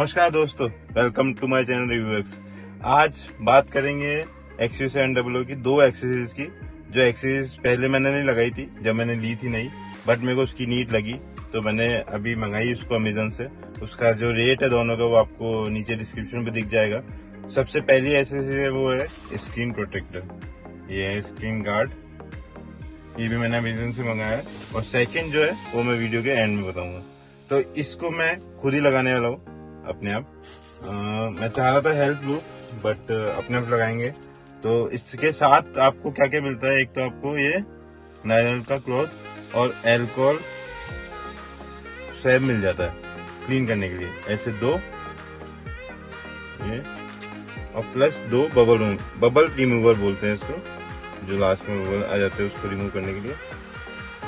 नमस्कार दोस्तों welcome to my channel ReviewX आज बात करेंगे एक्सयू सेवन डब्ल्यू की, दो एक्सरसाइज की, जो एक्सरसाइज पहले मैंने नहीं लगाई थी, जब मैंने ली थी नहीं बट मेरे को उसकी नीट लगी तो मैंने अभी मंगाई उसको अमेजन से। उसका जो रेट है दोनों का, वो आपको नीचे डिस्क्रिप्शन पे दिख जाएगा। सबसे पहली एक्सरसाइज है, वो है स्क्रीन प्रोटेक्टर ये है स्क्रीन गार्ड ये भी मैंने अमेजन से मंगाया है। और सेकेंड जो है, वो मैं वीडियो के एंड में बताऊँगा। तो इसको मैं खुद ही लगाने वाला हूँ। अपने आप। मैं चाह रहा था हेल्प लू बट अपने आप लगाएँगे। तो इसके साथ आपको क्या क्या मिलता है? एक तो आपको ये नायरल का क्लॉथ और एल्कोहल सैब मिल जाता है क्लीन करने के लिए। ऐसे दो, ये, और प्लस दो बबल बबल रिमूवर बोलते हैं इसको, जो लास्ट में बबल आ जाते हैं उसको रिमूव करने के लिए।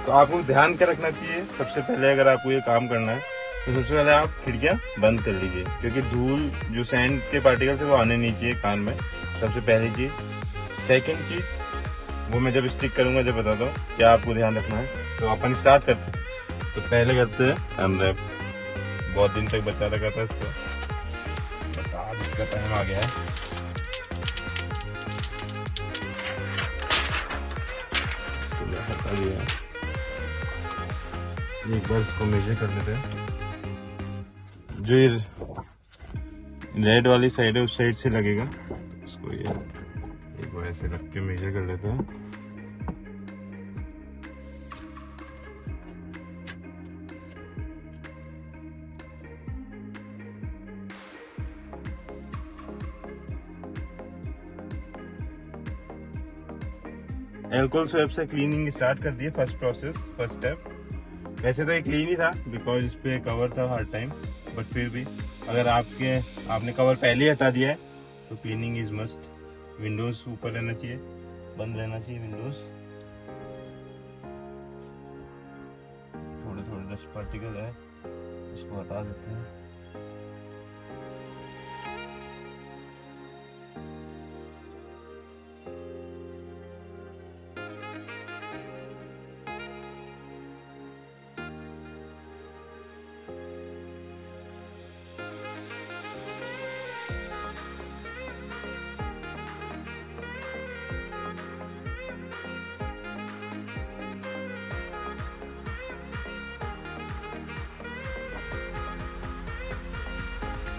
तो आपको ध्यान क्या रखना चाहिए? सबसे पहले अगर आपको ये काम करना है तो सबसे पहले आप खिड़कियाँ बंद कर लीजिए, क्योंकि धूल जो सैंड के पार्टिकल्स है वो आने नहीं चाहिए कान में। सबसे पहली चीज़। सेकंड चीज़, वो मैं जब स्टिक करूँगा, जब बताता हूँ क्या आपको ध्यान रखना है तो अपन स्टार्ट करते हैं। तो पहले करते हैं अनरैप बहुत दिन तक बचा रखा था इसको। इसका टाइम आ गया है। एक बार इसको मेजर कर लेते हैं। जो ये रेड वाली साइड है, उस साइड से लगेगा। इसको ये एक बार ऐसे रख के मेजर कर लेते हैं। एल्कोहल स्वेब से क्लीनिंग स्टार्ट कर दिए फ़र्स्ट प्रोसेस फ़र्स्ट स्टेप वैसे तो ये क्लीन ही था बिकॉज़ इस पे कवर था हर टाइम बट फिर भी, अगर आपके, आपने कवर पहले ही हटा दिया है तो क्लीनिंग इज़ मस्ट विंडोज़ ऊपर रहना चाहिए, बंद रहना चाहिए विंडोज़ थोड़े थोड़े डस्ट पार्टिकल है, इसको हटा देते हैं।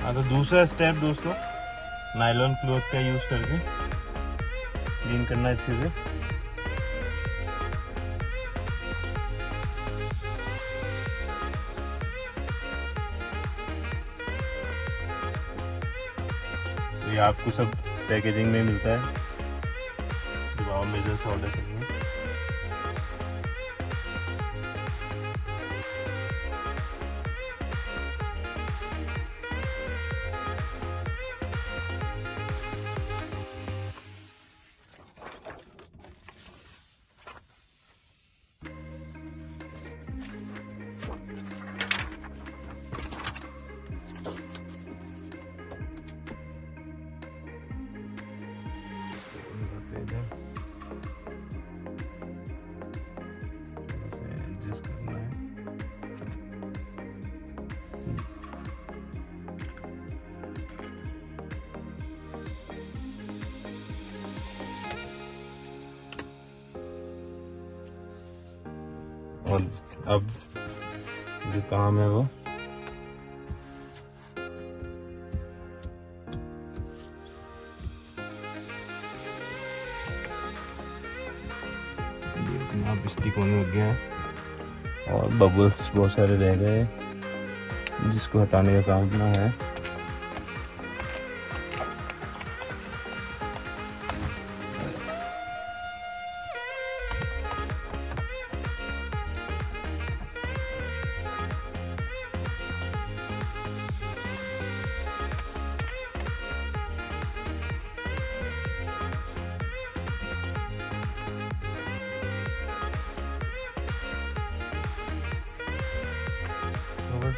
हाँ तो दूसरा स्टेप दोस्तों नायलॉन क्लोथ का यूज़ करके क्लीन करना अच्छे से। ये आपको सब पैकेजिंग में मिलता है। जब आप मेजर से ऑर्डर करेंगे। और अब जो काम है वो। होने लग गया और बबल्स बहुत सारे रह गए जिसको हटाने का काम अपना है।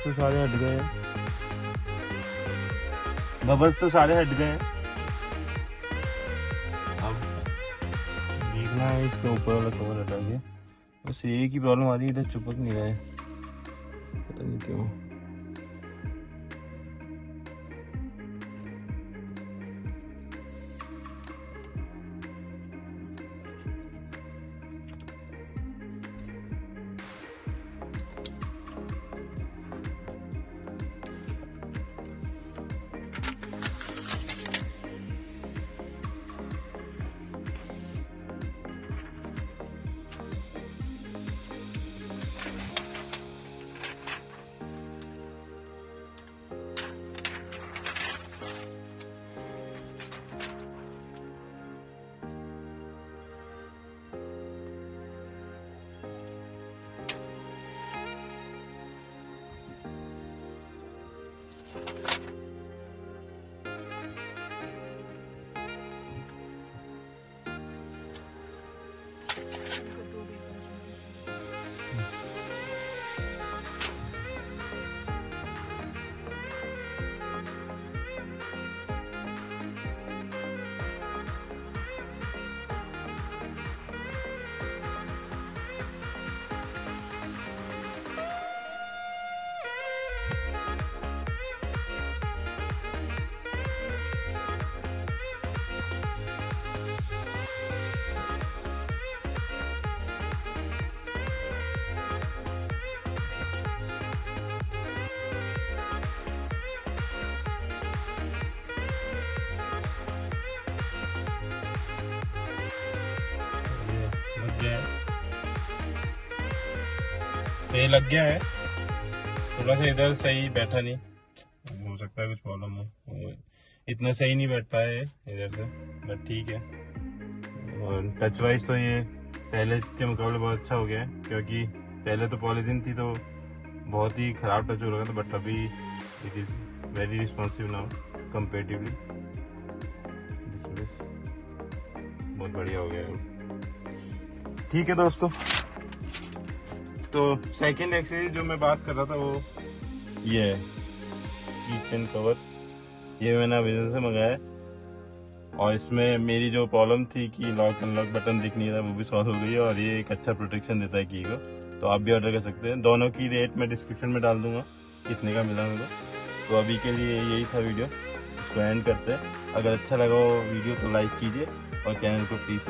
तो सारे हट गए बबल्स तो सारे हट गए अब देखना है इसके ऊपर वाला कवर हटा के बस एक ही प्रॉब्लम आ रही है इधर चिपक नहीं रहा। है पता नहीं क्यों। तो ये लग गया है। थोड़ा सा इधर सही बैठा नहीं। हो सकता है कुछ प्रॉब्लम हो। इतना सही नहीं बैठ पाया है इधर से बट ठीक है। और टच वाइज तो ये पहले के मुकाबले बहुत अच्छा हो गया है, क्योंकि पहले तो पॉलीथीन थी तो बहुत ही खराब टच हो रहा था बट अभी it is very responsive now comparatively बहुत बढ़िया हो गया है। ठीक है दोस्तों। तो सेकंड एक्सरसाइज जो मैं बात कर रहा था वो ये है किचन कवर ये मैंने अमेजन से मंगाया है। और इसमें मेरी जो प्रॉब्लम थी कि लॉक अनलॉक बटन दिख नहीं रहा, वो भी सॉल्व हो गई है और ये एक अच्छा प्रोटेक्शन देता है की को। तो आप भी ऑर्डर कर सकते हैं। दोनों की रेट मैं डिस्क्रिप्शन में डाल दूँगा, कितने का मिला मेरे तो अभी के लिए यही था वीडियो इसको एंड करते हैं। अगर अच्छा लगा वो वीडियो तो लाइक कीजिए और चैनल को प्लीज़